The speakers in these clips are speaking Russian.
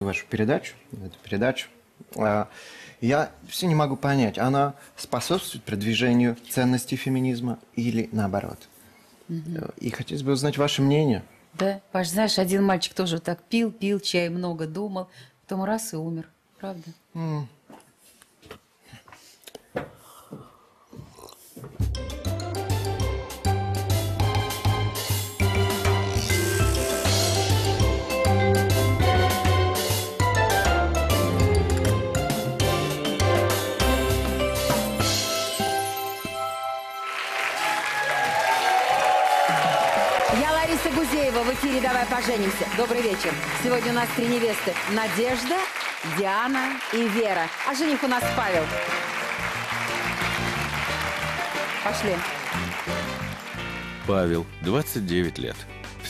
вашу передачу, эту передачу. А, Я все не могу понять, она способствует продвижению ценностей феминизма или наоборот? И хотелось бы узнать ваше мнение. Да, Паш, знаешь, один мальчик тоже вот так пил, пил чай, много думал, потом раз и умер. Правда? «Давай поженимся». Добрый вечер. Сегодня у нас три невесты. Надежда, Диана и Вера. А жених у нас Павел. Пошли. Павел, 29 лет.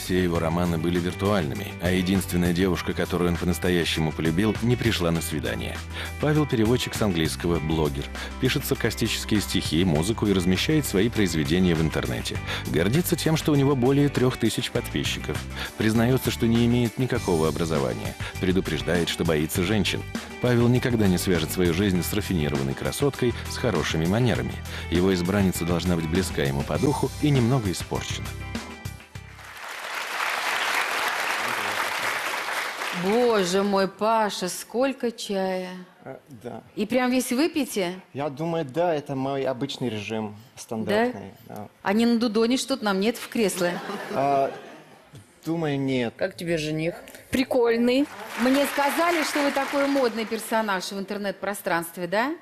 Все его романы были виртуальными, а единственная девушка, которую он по-настоящему полюбил, не пришла на свидание. Павел – переводчик с английского, блогер, пишет саркастические стихи, музыку и размещает свои произведения в интернете. Гордится тем, что у него более трех тысяч подписчиков. Признается, что не имеет никакого образования. Предупреждает, что боится женщин. Павел никогда не свяжет свою жизнь с рафинированной красоткой, с хорошими манерами. Его избранница должна быть близка ему по духу и немного испорчена. Боже мой, Паша, сколько чая. А, Да. И прям весь выпьете? Я думаю, да, это мой обычный режим, стандартный. да. А не на дудоне что-то нам нет в кресле? А, думаю, нет. Как тебе жених? Прикольный. Мне сказали, что вы такой модный персонаж в интернет-пространстве, да?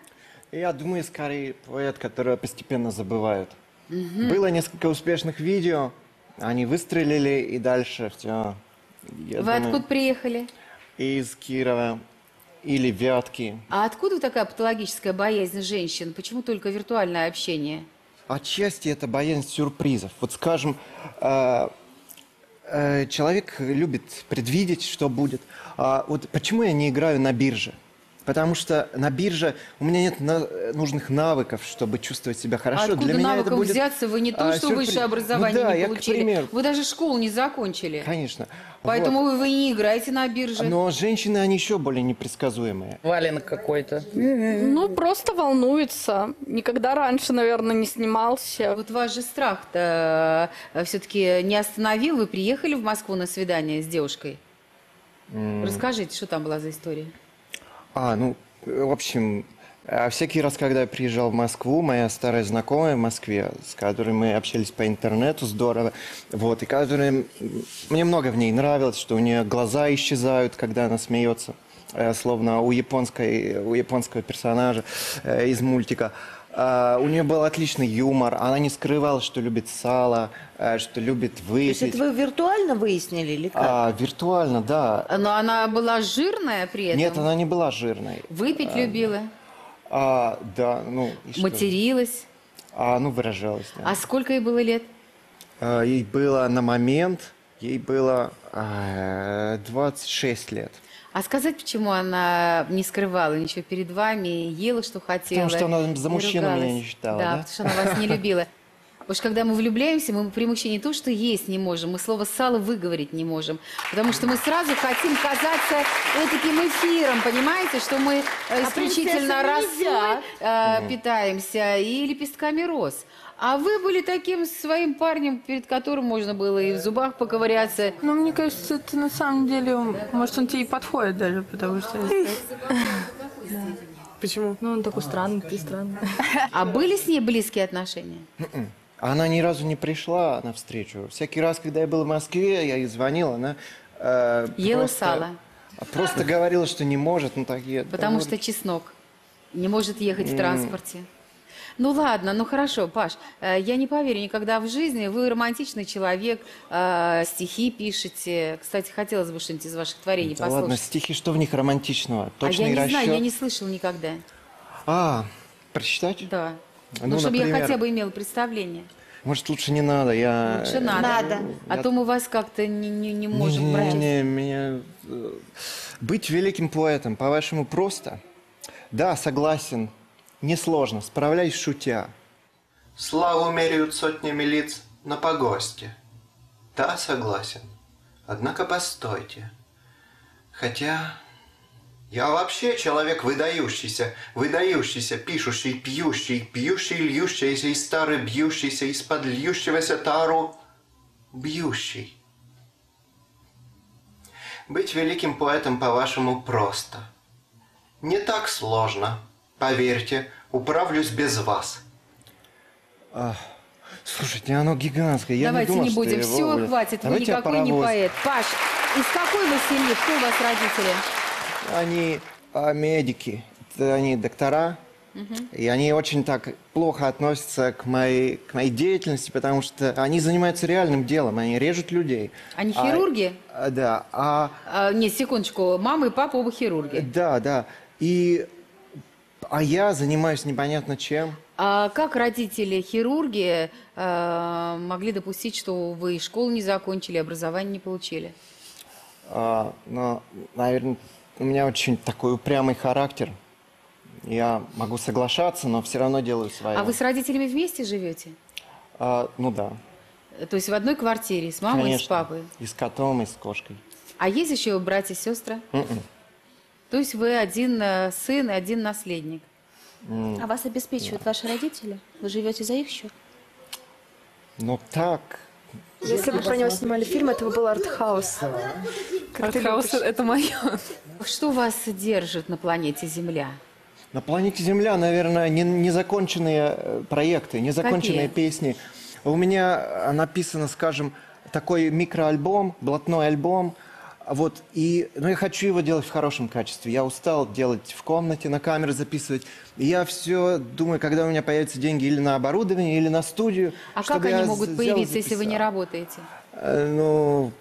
Я думаю, скорее поэт, который постепенно забывают. Было несколько успешных видео, они выстрелили, и дальше все. Вы откуда приехали? Из Кирова или Вятки. А откуда такая патологическая боязнь женщин? Почему только виртуальное общение? Отчасти это боязнь сюрпризов. Вот скажем, э, э, человек любит предвидеть, что будет. А вот почему я не играю на бирже? Потому что на бирже у меня нет на- нужных навыков, чтобы чувствовать себя хорошо. А откуда Для меня это навыков будет, взяться? Вы не то, а, что сюрприз. высшее образование ну, да, не я, получили. примеру. Вы даже школу не закончили. Конечно. Поэтому Вот. вы, вы не играете на бирже. Но женщины, они еще более непредсказуемые. Валенок какой-то. Ну, просто волнуется. Никогда раньше, наверное, не снимался. Вот ваш же страх-то все-таки не остановил. Вы приехали в Москву на свидание с девушкой. Расскажите, что там была за история? А, ну, в общем, э, всякий раз, когда я приезжал в Москву, моя старая знакомая в Москве, с которой мы общались по интернету здорово, вот, и которая... Мне много в ней нравилось, что у нее глаза исчезают, когда она смеется, э, словно у, японской, у японского персонажа э, из мультика. А, у нее был отличный юмор, она не скрывала, что любит сало, э, что любит То есть выпить. это вы виртуально выяснили или как? А, виртуально, да. Но она была жирная при этом? Нет, она не была жирной. Выпить любила? А, да, ну... и что? Материлась? А, ну, выражалась, да. А сколько ей было лет? А, ей было на момент, ей было а, 26 лет. А сказать, почему она не скрывала ничего перед вами, ела, что хотела? что она за мужчину меня не считала, Да, да? потому что она вас не любила. Потому что когда мы влюбляемся, мы при мужчине не то, что есть не можем, мы слово «сало» выговорить не можем. Потому что мы сразу хотим казаться таким эфиром, понимаете, что мы э, исключительно принцессам нельзя. росой э, питаемся и лепестками роз. А вы были таким своим парнем, перед которым можно было и в зубах поковыряться. Ну, мне кажется, это на самом деле, может, он тебе и подходит даже, потому что... Почему? Ну, он такой странный, ты странный. А были с ней близкие отношения? Она ни разу не пришла на встречу. Всякий раз, когда я был в Москве, я ей звонил, она... э, Ела просто- сало. Просто говорила, что не может, ну так я... Потому что чеснок не может ехать в транспорте. Ну ладно, ну хорошо, Паш, э, я не поверю никогда в жизни. Вы романтичный человек, э, стихи пишете. Кстати, хотелось бы что-нибудь из ваших творений Да ладно, послушать. стихи, что в них романтичного? а Точный я не расчет? знаю, я не слышал никогда. А, прочитать? Да. Ну, Ну, чтобы я например? хотя бы имела представление. Может, лучше не надо, я... Лучше надо. Надо. А я- то мы вас как-то не, не, не можем не, прочесть. Не, меня... э, Быть великим поэтом, по-вашему, просто? Да, согласен. Несложно, справляюсь шутя. Славу меряют сотнями лиц на погосте. Да, согласен. Однако постойте. Хотя Я вообще человек выдающийся, выдающийся, пишущий, пьющий, пьющий, льющийся из стары, бьющийся из-под льющегося тару, бьющий. Быть великим поэтом, по-вашему, просто. Не так сложно. Поверьте, управлюсь без вас. Слушайте, оно гигантское. Я Давайте не, думал, не что будем. я Все, его- хватит. Давайте вы никакой не поэт. Паш, из какой вы семьи? Кто у вас родители? Они а, медики, это они доктора, и они очень так плохо относятся к моей, к моей деятельности, потому что они занимаются реальным делом, они режут людей. Они А- хирурги? а, да, а, А, нет, секундочку. Мама и папа оба хирурги. да, да. И, а я занимаюсь непонятно чем. А как родители хирурги э, могли допустить, что вы школу не закончили, образование не получили? А, но, наверное, у меня очень такой упрямый характер. Я могу соглашаться, но все равно делаю свое. А вы с родителями вместе живете? А, ну да, То есть в одной квартире с мамой и с конечно. папой? И с котом, и с кошкой. А есть еще братья и сестры? Мгм. То есть вы один э, сын и один наследник? А вас обеспечивают ваши родители? Вы живете за их счет? Ну так, Если бы про него снимали фильм, это бы был артхаус. Артхаус это мое. Что вас держит на планете Земля? На планете Земля, наверное, не- незаконченные э, проекты, незаконченные Какие? песни. У меня э, написано, скажем, такой микроальбом, блатной альбом. Вот, и, ну, я хочу его делать в хорошем качестве. Я устал делать в комнате, на камеры записывать. И я все думаю, когда у меня появятся деньги или на оборудование, или на студию. А как они могут появиться, если вы не работаете? Э, Ну,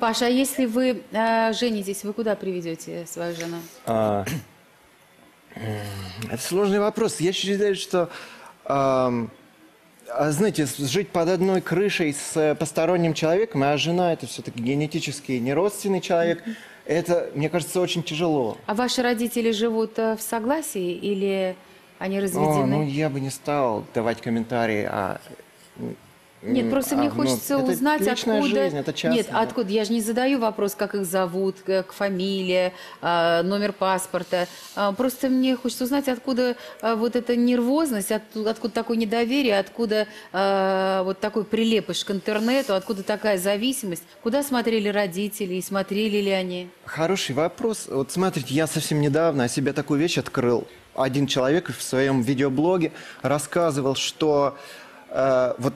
Паша, а если вы э, женитесь, вы куда приведете свою жену? А, Это сложный вопрос. Я считаю, что, а, знаете, с- жить под одной крышей с э, посторонним человеком, а жена это все-таки генетически не родственный человек, это, мне кажется, очень тяжело. А ваши родители живут э, в согласии или они О, разведены? ну, я бы не стал давать комментарии о... Нет, просто а, мне ну, хочется это узнать, личная откуда... жизнь, это частное. Нет, откуда? Я же не задаю вопрос, как их зовут, как фамилия, а, номер паспорта. А, Просто мне хочется узнать, откуда а, вот эта нервозность, откуда такое недоверие, откуда вот такой прилепыш к интернету, откуда такая зависимость. Куда смотрели родители и смотрели ли они? Хороший вопрос. Вот смотрите, я совсем недавно о себе такую вещь открыл. Один человек в своем видеоблоге рассказывал, что э, вот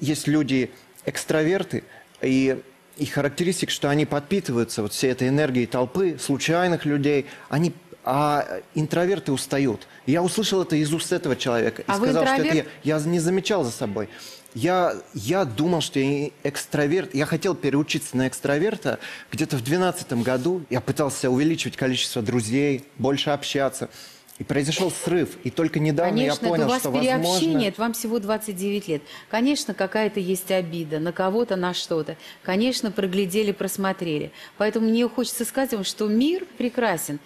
есть люди экстраверты, и их характеристика, что они подпитываются вот всей этой энергией толпы, случайных людей, они, а интроверты устают. Я услышал это из уст этого человека и А вы сказал, что это я, интроверт? я не замечал за собой. Я, я думал, что я экстраверт. Я хотел переучиться на экстраверта. Где-то в 2012 году я пытался увеличивать количество друзей, больше общаться. И произошел срыв. И только недавно Конечно, я понял, это у вас что переобщение, возможно... это вам всего 29 лет. Конечно, какая-то есть обида на кого-то, на что-то. Конечно, проглядели, просмотрели. Поэтому мне хочется сказать вам, что мир прекрасен.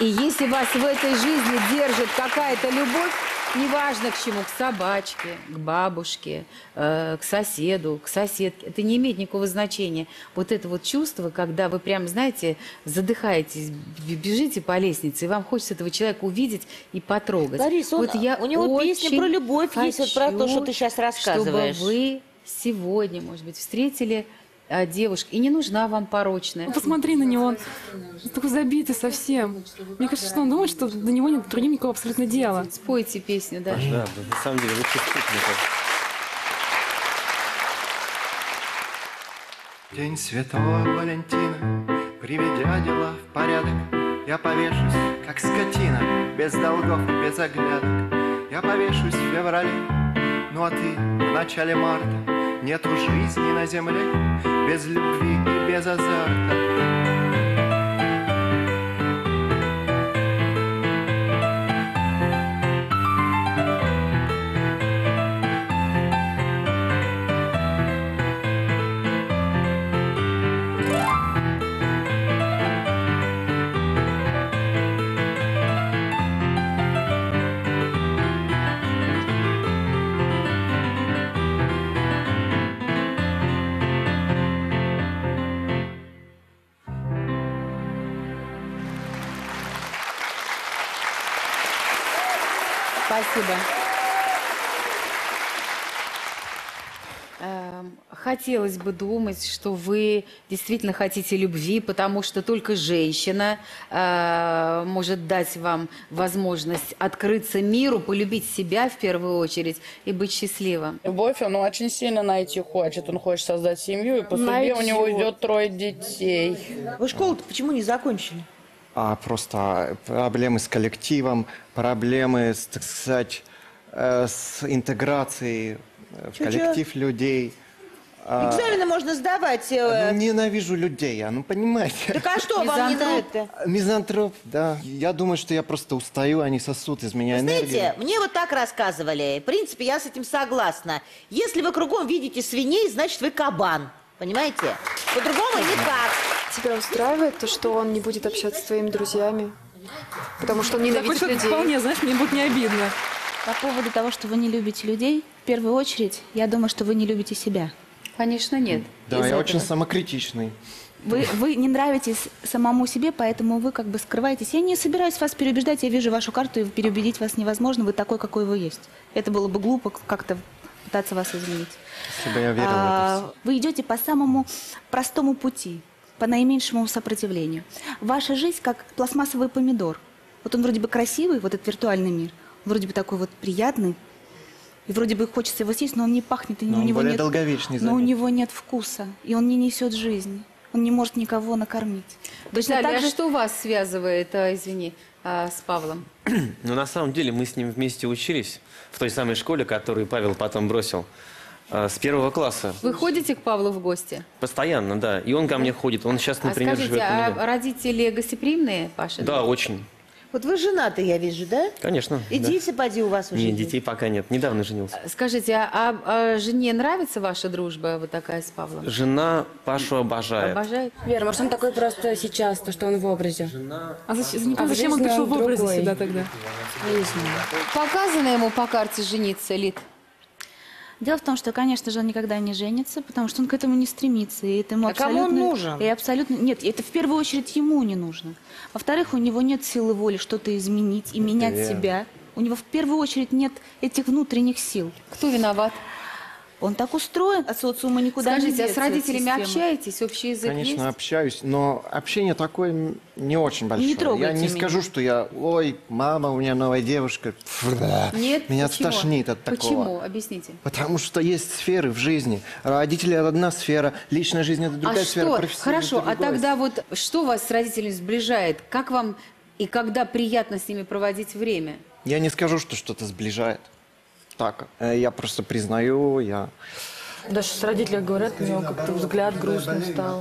И если вас в этой жизни держит какая-то любовь, неважно к чему, к собачке, к бабушке, э, к соседу, к соседке, это не имеет никакого значения. Вот это вот чувство, когда вы прям, знаете, задыхаетесь, бежите по лестнице, и вам хочется этого человека увидеть и потрогать. Ларис, он- вот я у него песня про любовь есть, вот про то, что хочу, ты щас рассказываешь. Чтобы вы сегодня, может быть, встретили а, девушку, и не нужна вам порочная. Ну, посмотри на него, он такой забитый совсем. Мне кажется, что он думает, что до него нет другим никакого абсолютно дела. Спойте песню, да. Да, да, на самом деле, лучше спутников. День Святого Валентина, приведя дела в порядок, Я повешусь, как скотина, без долгов и без оглядок. Я повешусь в феврале, ну а ты в начале марта. Нету жизни на земле без любви и без азарта. Спасибо. Эм, Хотелось бы думать, что вы действительно хотите любви, потому что только женщина э, может дать вам возможность открыться миру, полюбить себя в первую очередь и быть счастливым. Любовь он очень сильно найти хочет. Он хочет создать семью, и по судьбе у него идет трое детей. Вы школу-то почему не закончили? А просто проблемы с коллективом, проблемы, с, так сказать, э, с интеграцией э, в Чё-чё? коллектив людей. А, Экзамены можно сдавать. э, ну, ненавижу людей, а ну понимаете. Так а что вам не Мизантроп. нравится? Мизантроп, да. Я думаю, что я просто устаю, они сосут из меня энергию. Знаете, мне вот так рассказывали. В принципе, я с этим согласна. Если вы кругом видите свиней, значит, вы кабан. Понимаете? По-другому никак. Тебя устраивает то, что он не будет общаться с твоими друзьями? Потому что он ненавидит человек людей. вполне, знаешь, мне будет не обидно. По поводу того, что вы не любите людей, в первую очередь, я думаю, что вы не любите себя. Конечно, нет. Да, я этого. очень самокритичный. Вы, вы не нравитесь самому себе, поэтому вы как бы скрываетесь. Я не собираюсь вас переубеждать, я вижу вашу карту, и переубедить вас невозможно, вы такой, какой вы есть. Это было бы глупо как-то пытаться вас изменить. Если бы я верил в это А. Вы идете по самому простому пути, по наименьшему сопротивлению. Ваша жизнь как пластмассовый помидор. Вот он вроде бы красивый, вот этот виртуальный мир, он вроде бы такой вот приятный, и вроде бы хочется его съесть, но он не пахнет, и Но у него более нет, долговечный, но у него нет вкуса, и он не несет жизни. Он не может никого накормить. Точно Виталий, так а же- что вас связывает, а, извини, а, с Павлом? Но на самом деле мы с ним вместе учились в той самой школе, которую Павел потом бросил. А, С первого класса. Вы ходите к Павлу в гости? Постоянно, да. И он ко мне ходит. Он сейчас, А например, скажите, живет у а меня. родители гостеприимные, Паша? Да, очень. Вот вы женаты, я вижу, да? Конечно. И да. дети, поди, у вас уже Нет, детей пока нет. Недавно женился. Скажите, а, а- а жене нравится ваша дружба вот такая с Павлом? Жена Пашу обожает. Обожает? Вера, может, он такой просто сейчас, то, что он в образе? А зачем, А в зачем он пришел в образе другой. сюда тогда? Я не знаю. Показано ему по карте жениться, Лид? Дело в том, что, конечно же, он никогда не женится, потому что он к этому не стремится. И это ему А кому он абсолютно, нужен? И абсолютно, нет, это в первую очередь ему не нужно. Во-вторых, у него нет силы воли что-то изменить и менять верно. себя. У него в первую очередь нет этих внутренних сил. Кто виноват? Он так устроен, от социума никуда не Скажите, а с родителями системы. общаетесь? Общий язык Конечно, есть? общаюсь, но общение такое не очень большое. я трогайте не меня. скажу, что я, ой, мама, у меня новая девушка. Фу, да. Нет? Меня Почему? стошнит от такого. Почему? Объясните. Потому что есть сферы в жизни. Родители – это одна сфера, личная жизнь – это другая а сфера, что? Хорошо, а тогда вот что вас с родителями сближает? Как вам и когда приятно с ними проводить время? Я не скажу, что что-то сближает. Так, э, я просто признаю, я... Даже с родителями говорят, у него как-то взгляд грустный стал.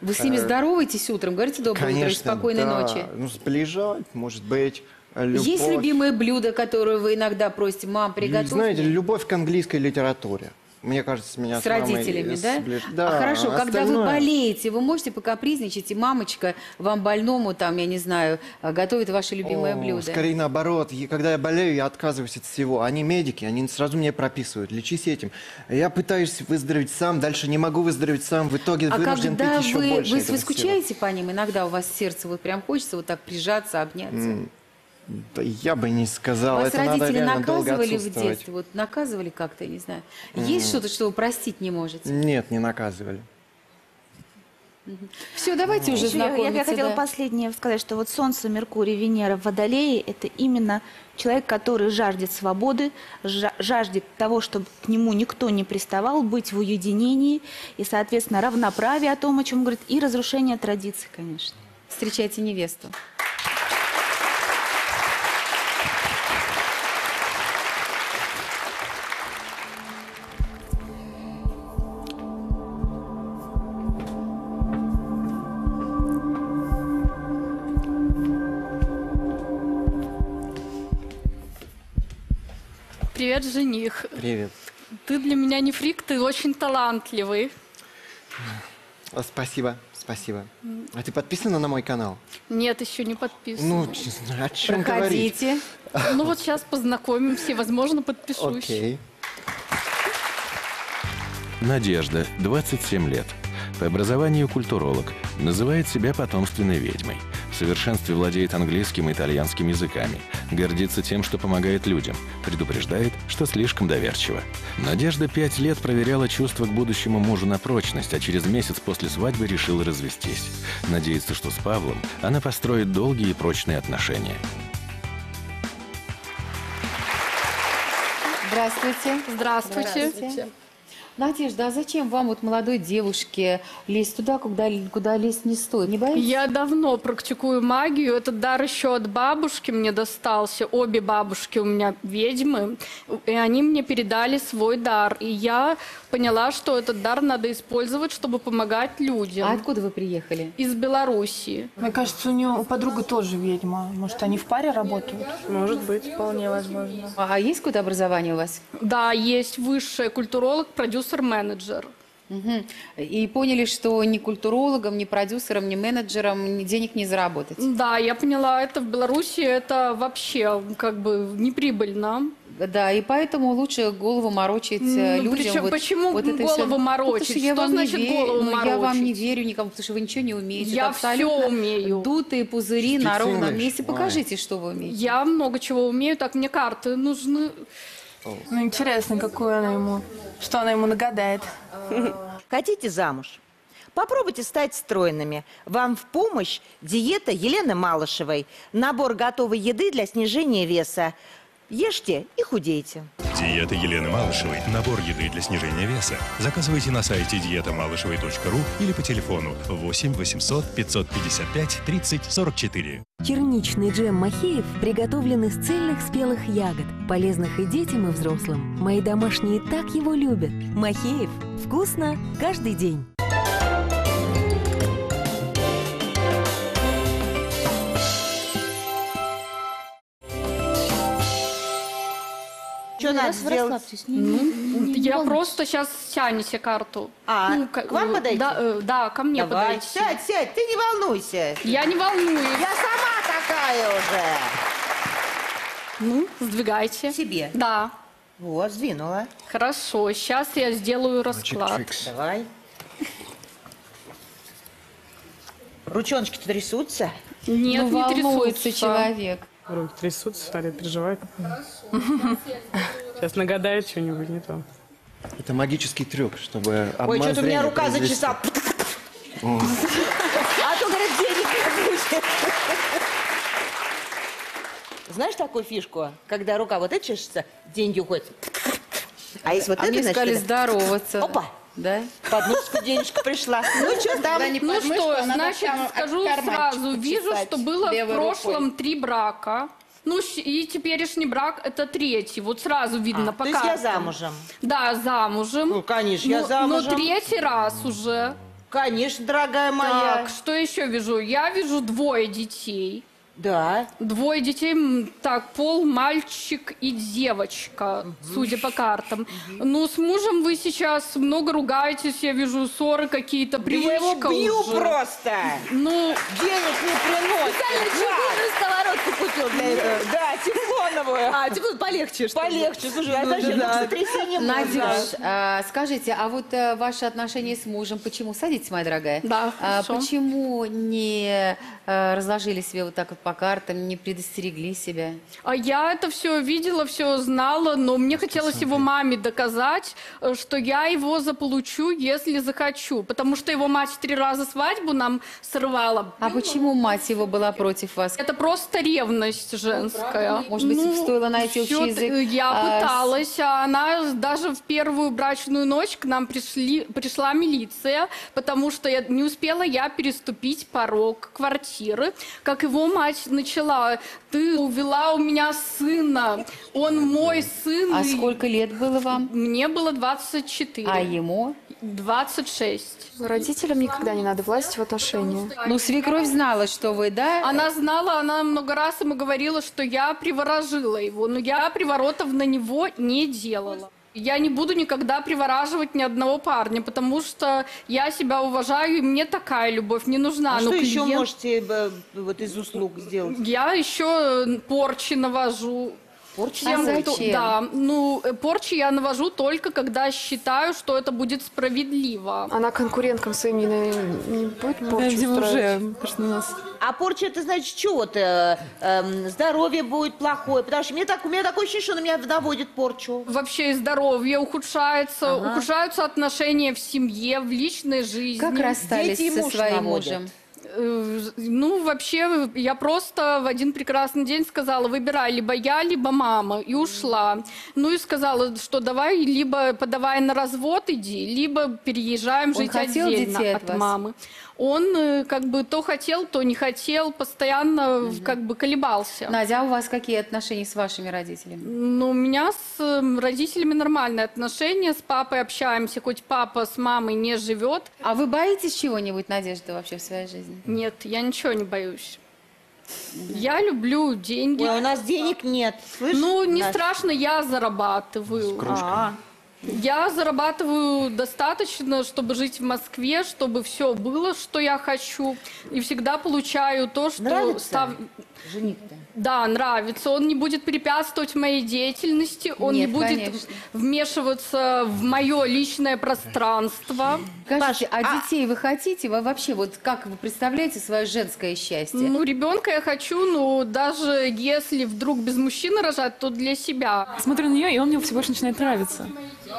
Вы с ними здороваетесь утром, говорите доброе утро и Э, Конечно, спокойной да. ночи? Ну, сближать, может быть, э, любовь. Есть любимое блюдо, которое вы иногда просите, мам, приготовь Знаете, мне»? любовь к английской литературе. Мне кажется, меня с с родителями, да? сближ- Да, а хорошо, когда вы остальное- болеете, вы можете покапризничать, и мамочка вам больному, там, я не знаю, а, готовит ваше любимое О, блюдо. Скорее наоборот. И когда я болею, я отказываюсь от всего. Они медики, они сразу мне прописывают. Лечись этим. Я пытаюсь выздороветь сам, дальше не могу выздороветь сам. В итоге А вынужден когда пить еще вы, больше вы, вы всего. скучаете по ним, иногда у вас сердце вот прям хочется вот так прижаться, обняться. М, я бы не сказал. Вас Это надо родители долго наказывали в детстве? Вот наказывали как-то, я не знаю. Есть что-то, что вы простить не можете? Нет, не наказывали. Все, давайте уже Еще я, я знакомиться. хотела да. последнее сказать, что вот Солнце, Меркурий, Венера в Водолее – это именно человек, который жаждет свободы, жа- жаждет того, чтобы к нему никто не приставал, быть в уединении и, соответственно, равноправие о том, о чем говорит, и разрушение традиций, конечно. Встречайте невесту. Привет, жених. Привет. Ты для меня не фрик, ты очень талантливый. А, Спасибо, спасибо. А ты подписана на мой канал? Нет, еще не подписан. Ну, о чем говорить? Проходите. Ну вот сейчас познакомимся, возможно, подпишусь. Окей. Надежда, 27 лет. По образованию культуролог. Называет себя потомственной ведьмой. В совершенстве владеет английским и итальянским языками. Гордится тем, что помогает людям. Предупреждает, что слишком доверчиво. Надежда пять лет проверяла чувства к будущему мужу на прочность, а через месяц после свадьбы решила развестись. Надеется, что с Павлом она построит долгие и прочные отношения. Здравствуйте. Здравствуйте. Надежда, а зачем вам, вот молодой девушке, лезть туда, куда, куда лезть не стоит? Не боитесь? Я давно практикую магию. Этот дар еще от бабушки мне достался. Обе бабушки у меня ведьмы. И они мне передали свой дар. И я поняла, что этот дар надо использовать, чтобы помогать людям. А откуда вы приехали? Из Белоруссии. Мне кажется, у нее у подруга тоже ведьма. Может, они в паре работают? Может быть, вполне возможно. А есть какое-то образование у вас? Да, есть высшая культуролог, продюсер-менеджер. Мгм. И поняли, что ни культурологом, ни продюсером, ни менеджером денег не заработать. Да, я поняла, это в Беларуси это вообще как бы неприбыльно. Да, и поэтому лучше голову морочить Ну, людям. причем- вот- почему вот это голову всё. Ну, морочить? потому я Что вам не значит верю. голову Ну, Я вам не морочить? верю никому, потому что вы ничего не умеете. Я всё умею. Дутые пузыри Что на ровном месте. Ой. Покажите, что вы умеете. Я много чего умею, так мне карты нужны. Ну, интересно, какую она ему... Что она ему нагадает. Хотите замуж? Попробуйте стать стройными. Вам в помощь диета Елены Малышевой. Набор готовой еды для снижения веса. Ешьте и худейте. Диета Елены Малышевой. Набор еды для снижения веса. Заказывайте на сайте диетамалышевой.ру или по телефону 8 800 555 30 44. Черничный джем Махеев приготовлен из цельных спелых ягод, полезных и детям, и взрослым. Мои домашние так его любят. Махеев. Вкусно каждый день. Что надо сделать? Ну, я просто сейчас тянете карту. А, Ну, к вам подойти? Да, э, да, ко мне Давай, подойти. сядь, сядь, ты не волнуйся. Я не волнуюсь. Я сама такая уже. Ну, сдвигайте. Себе? Да. Вот, сдвинула. Хорошо, сейчас я сделаю расклад. Давай. Ручоночки-то трясутся? Нет, Ну, не волнуется трясутся. человек. Руки трясутся, стали переживать. Сейчас нагадает что-нибудь не то. Это магический трюк, чтобы Ой, обман что-то у меня зрения рука произвести. зачесала. О. А то, говорит, денег не будет. Знаешь такую фишку? Когда рука вот эта чешется, деньги уходят. А если вот А это, мне значит, сказали это- здороваться. Опа! Да? Подножку денежка пришла. Ну, что там? Ну что, значит, скажу сразу, вижу, что было в прошлом три брака. Ну, и теперешний брак это третий. Вот сразу видно А, по то есть я замужем? Да, замужем. Ну, конечно, я Ну, замужем. Но третий раз уже. Конечно, дорогая моя. Так, что еще вижу? Я вижу двое детей. Да. Двое детей, так, пол мальчик и девочка, судя по картам. Ну, с мужем вы сейчас много ругаетесь, я вижу ссоры какие-то, Да я его привычка бью уже. просто. Ну, Денег не приносит. Специально Да. чугунную сковородку купил для этого. Да, тефлоновую. А, типа полегче, что? Полегче, слушай, а Ну, зачем? да. Ну, сотрясение мозга. Надюш, а, скажите, а вот э, ваши отношения с мужем, почему? Садитесь, моя дорогая. Да, А, почему не разложили себе вот так вот по картам, не предостерегли себя? А я это все видела, все знала, но мне хотелось его маме доказать, э, что я его заполучу, если захочу. Потому что его мать три раза свадьбу нам сорвала. А почему мать его была против вас? Это просто ревность женская. Может быть, стоило найти общий язык, т- Я а, с- пыталась, а она даже в первую брачную ночь к нам пришли, пришла милиция, потому что я, не успела я переступить порог квартиры, как его мать начала. Ты увела у меня сына, он мой сын. А сколько лет было вам? Мне было 24. А ему? 26. Родителям никогда не надо влазить в отношения. Ну, свекровь знала, что вы, да? Она знала, она много раз ему говорила, что я приворожила его, но я приворотов на него не делала. Я не буду никогда привораживать ни одного парня, потому что я себя уважаю, и мне такая любовь не нужна. А Но что еще клиент- можете э, вот из услуг сделать? Я еще порчи навожу. Порчи Тем, наводите? кто- Зачем? Да, ну, э, порчи я навожу только когда считаю, что это будет справедливо. Она конкуренткам своим не, не будет порчу видимо, устраивать? уже, потому что у нас А порча это значит что? Вот, э, эм, здоровье будет плохое. Потому что мне так, у меня такое ощущение, что на меня наводит порчу. Вообще и здоровье ухудшается, Ага. ухудшаются отношения в семье, в личной жизни. Как расстались Дети и со муж своим наводят. мужем? Э, Ну, вообще, я просто в один прекрасный день сказала, выбирай либо я, либо мама, и ушла. Ну и сказала, что давай, либо подавай на развод иди, либо переезжаем Он жить хотел отдельно детей от от вас? мамы. Он э, как бы то хотел, то не хотел, постоянно как бы колебался. Надя, а у вас какие отношения с вашими родителями? Ну, у меня с э, родителями нормальные отношения, с папой общаемся, хоть папа с мамой не живет. А вы боитесь чего-нибудь, Надежда, вообще в своей жизни? Нет, я ничего не боюсь. Я люблю деньги. Ой, у нас денег нет. Слышь, ну, не Настя? страшно, я зарабатываю. А, Я зарабатываю достаточно, чтобы жить в Москве, чтобы все было, что я хочу. И всегда получаю то, что... Нравится? став- жених-то. Да, нравится. Он не будет препятствовать моей деятельности, он Нет, не будет конечно. вмешиваться в мое личное пространство. Скажите, а, детей вы хотите? Вы вообще, вот как вы представляете свое женское счастье? Ну, ребенка я хочу, но даже если вдруг без мужчины рожать, то для себя. Смотрю на нее, и он мне все больше начинает нравиться.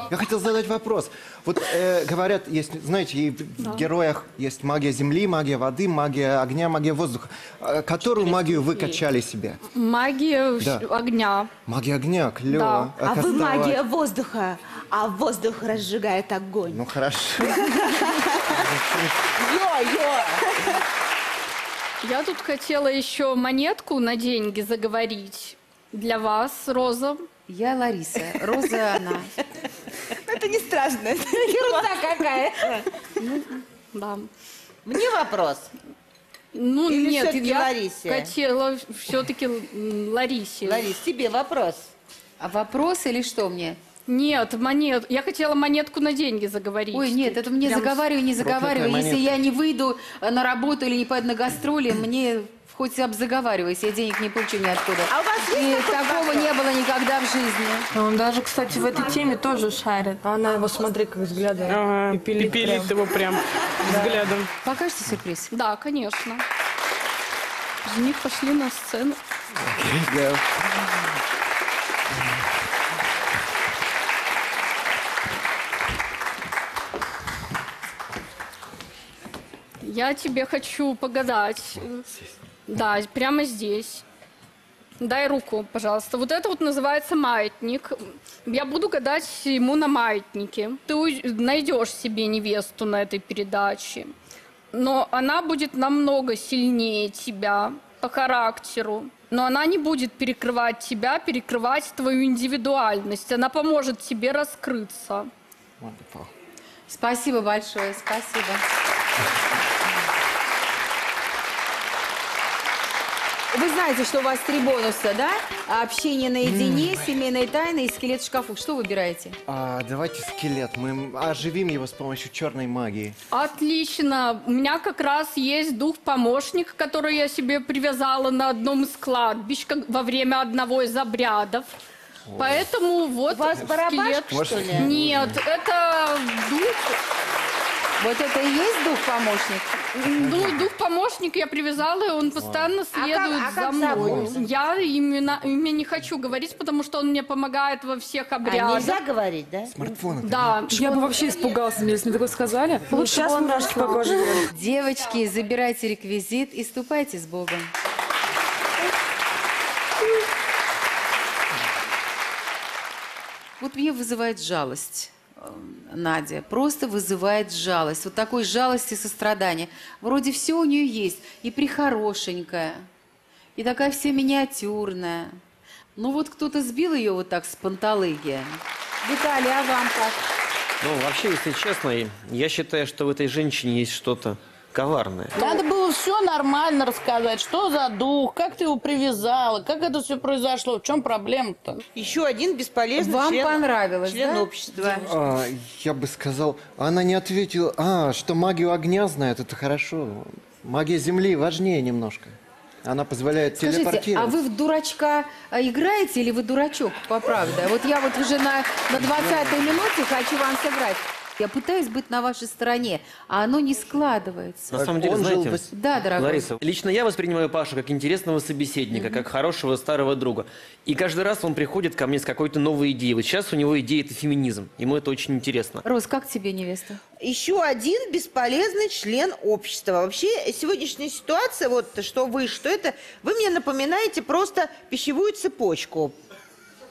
Я хотел задать вопрос. Вот э, говорят, есть, знаете, и в героях есть магия земли, магия воды, магия огня, магия воздуха. Э, Которую магию вы качали себе? Магия Да. огня. Магия огня, клево. А вы Кастовать. магия воздуха, а воздух разжигает огонь. Ну хорошо. Йо-йо! Я тут хотела еще монетку на деньги заговорить. Для вас, Роза. Я Лариса, Роза она. Это не страшно, ерунда какая. Да. Мне вопрос. Ну, Или нет, я Ларисе? хотела все-таки Ларисе. Ларис, тебе вопрос. А вопрос или что мне? Нет, монет. Я хотела монетку на деньги заговорить. Ой, нет, это мне Прям заговаривай, не заговаривай. Проклятая Если я не выйду на работу или не пойду на гастроли, мне хоть обзаговаривайся, я денег не получу ниоткуда. А у вас есть И такой такого вопрос? не было никогда в жизни. Он даже, кстати, в этой теме тоже шарит. А она его, смотри, как взглядом Ага, пепелит пепелит прям. его прям взглядом. Покажете сюрприз? Да, конечно. Жених пошли на сцену. Да. Я тебе хочу погадать. Да, прямо здесь. Дай руку, пожалуйста. Вот это вот называется маятник. Я буду гадать ему на маятнике. Ты найдешь себе невесту на этой передаче. Но она будет намного сильнее тебя по характеру. Но она не будет перекрывать тебя, перекрывать твою индивидуальность. Она поможет тебе раскрыться. Wonderful. Спасибо большое, спасибо. Вы знаете, что у вас три бонуса, да? Общение наедине, семейные тайны и скелет в шкафу. Что выбираете? А, давайте скелет. Мы оживим его с помощью черной магии. Отлично. У меня как раз есть дух-помощник, который я себе привязала на одном из кладбищ как- во время одного из обрядов. Поэтому вот У вас барабашка, скелет. что ли? Нет, это дух. Вот это и есть дух-помощник? Ну, дух-помощник я привязала, и он постоянно следует а за как мной. зовут? Я именно, имя не хочу говорить, потому что он мне помогает во всех А обрядах. нельзя говорить, да? Смартфон. Да. Я бы вообще испугался, если мне такое сказали. Лучше Сейчас мурашки по коже бегают. Девочки, забирайте реквизит и ступайте с Богом. Вот мне вызывает жалость. Э, Надя, просто вызывает жалость. Вот такой жалости, сострадания. Вроде все у нее есть. И прихорошенькая, и такая вся миниатюрная. Ну вот кто-то сбил ее вот так с панталыги. Виталий, а вам как? Ну, вообще, если честно, я считаю, что в этой женщине есть что-то коварное. Надо было все нормально рассказать. Что за дух, как ты его привязала, как это все произошло, в чем проблема-то? Еще один бесполезный Вам член, понравилось, член да? общества. А, я бы сказал, она не ответила, а, что магию огня знает, это хорошо. Магия земли важнее немножко. Она позволяет Скажите, а телепортировать. вы в дурачка а, играете или вы дурачок, по правде? Вот я вот уже на, на 20-й минуте хочу вам сыграть. Я пытаюсь быть на вашей стороне, а оно не складывается. На самом деле, он жил знаете, в- Да, дорогой. Лариса, лично я воспринимаю Пашу как интересного собеседника, как хорошего старого друга. И каждый раз он приходит ко мне с какой-то новой идеей. Вот сейчас у него идея – это феминизм. Ему это очень интересно. Рос, как тебе невеста? Еще один бесполезный член общества. Вообще, сегодняшняя ситуация, вот что вы, что это, вы мне напоминаете просто пищевую цепочку.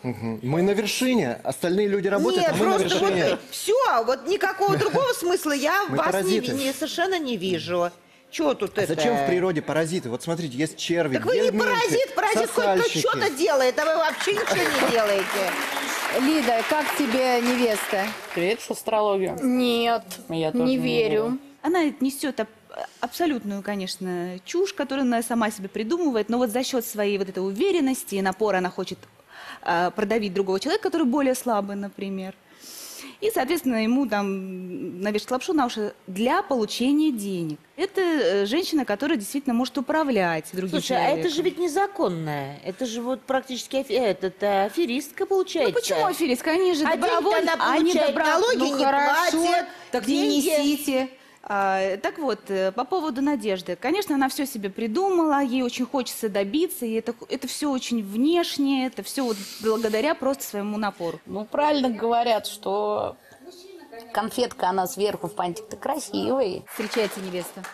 Мгм. Мы на вершине, остальные люди работают, Нет, а мы на просто вершине. вот все, вот никакого другого смысла я Мы вас не, паразиты. не- совершенно не вижу. Чего тут А это? зачем в природе паразиты? Вот смотрите, есть черви, Так вы не гельминты, паразит, паразит хоть сосальщики. что-то делает, а вы вообще ничего не делаете. Лида, как тебе невеста? Ты веришь в астрологию? Нет, Я тоже не не верю. Она несет аб- абсолютную, конечно, чушь, которую она сама себе придумывает, но вот за счет своей вот этой уверенности и напора она хочет продавить другого человека, который более слабый, например. И, соответственно, ему там навешать лапшу на уши для получения денег. Это э, женщина, которая действительно может управлять другим Слушай, а человеком. это же ведь незаконное. Это же вот практически афи- этот, э, аферистка получается. Ну почему аферистка? Они же А добровольно, она они добро- налоги Ну, не хорошо, платит, так не деньги- несите. А, так вот, э, по поводу Надежды. Конечно, она все себе придумала, ей очень хочется добиться, и это, это все очень внешне, это все вот благодаря просто своему напору. Ну, правильно говорят, что конфетка, она сверху в пантик-то красивый. Встречайте невеста.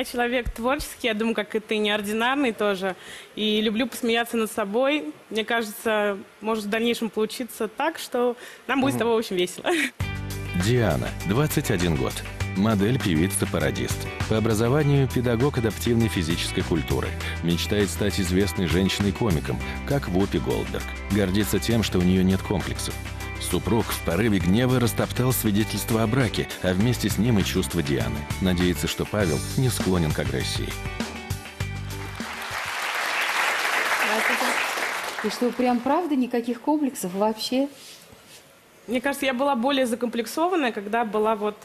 Я человек творческий, я думаю, как и ты, неординарный тоже. И люблю посмеяться над собой. Мне кажется, может в дальнейшем получиться так, что нам будет с тобой очень весело. Диана, 21 год. Модель, певица, пародист. По образованию педагог адаптивной физической культуры. Мечтает стать известной женщиной-комиком, как Вупи Голдберг. Гордится тем, что у нее нет комплексов. Супруг в порыве гнева растоптал свидетельство о браке, а вместе с ним и чувства Дианы. Надеется, что Павел не склонен к агрессии. И что, прям правда никаких комплексов вообще? Мне кажется, я была более закомплексованная, когда была вот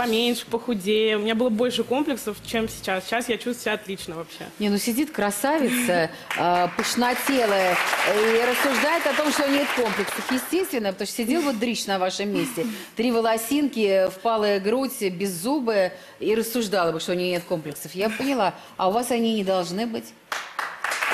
поменьше, похудее. У меня было больше комплексов, чем сейчас. Сейчас я чувствую себя отлично вообще. Не, ну сидит красавица, э, пышнотелая, и рассуждает о том, что нет комплексов. Естественно, потому что сидел вот дрищ на вашем месте. Три волосинки, впалая грудь, беззубая, и рассуждала бы, что у нее нет комплексов. Я поняла. А у вас они не должны быть.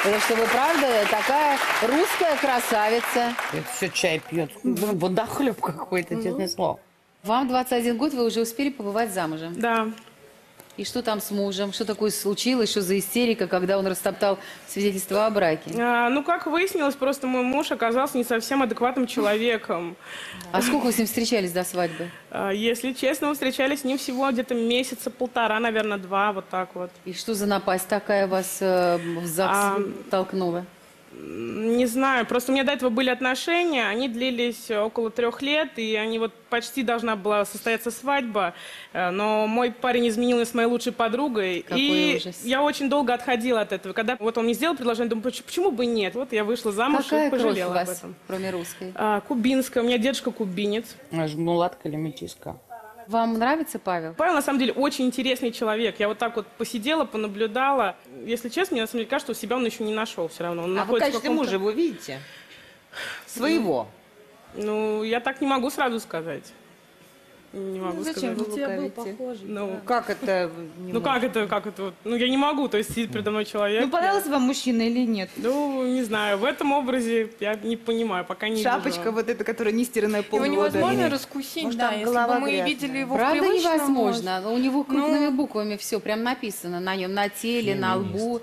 Потому что вы, правда, такая русская красавица. Это все чай пьет. Водохлеб какой-то, честное слово. Вам 21 год, вы уже успели побывать замужем. Да. И что там с мужем? Что такое случилось? Что за истерика, когда он растоптал свидетельство о браке? А, ну, как выяснилось, просто мой муж оказался не совсем адекватным человеком. А сколько вы с ним встречались до свадьбы? А, Если честно, мы встречались с ним всего где-то месяца полтора, наверное, два, вот так вот. И что за напасть такая вас э, в ЗАГС А, толкнула? Не знаю, просто у меня до этого были отношения, они длились около трех лет, и они вот почти должна была состояться свадьба, э, но мой парень изменил с моей лучшей подругой, Какой и ужас. я очень долго отходила от этого. Когда вот он мне сделал предложение, думаю, «Поч- почему бы нет? Вот я вышла замуж Какая и кровь у пожалела об вас, этом. кроме русской? А, кубинская, у меня дедушка кубинец. Мулатка или метиска? Вам нравится Павел? Павел, на самом деле, очень интересный человек. Я вот так вот посидела, понаблюдала. Если честно, мне на самом деле кажется, что себя он еще не нашел все равно. Он А вы в качестве мужа его видите? Своего? Ну, я так не могу сразу сказать. Не могу Ну, зачем сказать. вы лукавите? Ну, Как это? не ну как это, как это? Ну, я не могу, то есть сидит передо мной человек. Ну, понравился вам мужчина или нет? Ну, не знаю, в этом образе я не понимаю, пока не Шапочка вижу. вот эта, которая не стиранная Его полгода. невозможно раскусить, Может, да, если голова бы мы грязная. видели его в Правда невозможно? У него крупными Ну. буквами все прям написано на нем, на теле, на лбу.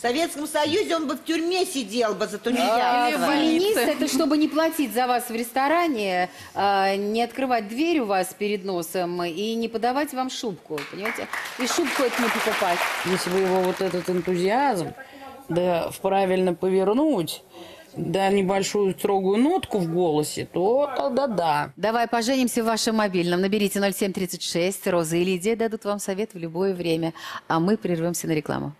В Советском Союзе он бы в тюрьме сидел бы за то нельзя. Феминист это чтобы не платить за вас в ресторане, а, не открывать дверь у вас перед носом и не подавать вам шубку, понимаете? И шубку это не покупать. Если бы его вот этот энтузиазм, да, правильно повернуть, да, небольшую строгую нотку в голосе, то тогда да. Давай поженимся в вашем мобильном. Наберите 0736. Роза и Лидия дадут вам совет в любое время. А мы прервемся на рекламу.